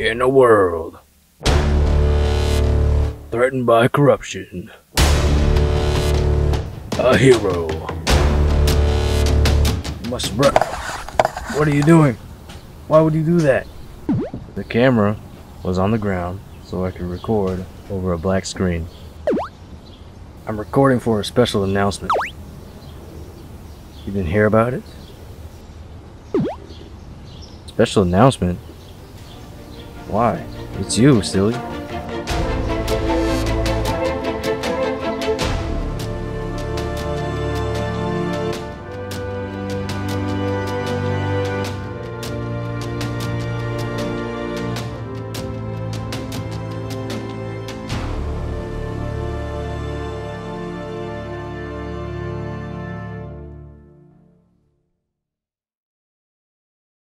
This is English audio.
In a world threatened by corruption, a hero must run. What are you doing? Why would you do that? The camera was on the ground so I could record over a black screen. I'm recording for a special announcement. You didn't hear about it? Special announcement? Why? It's you, silly.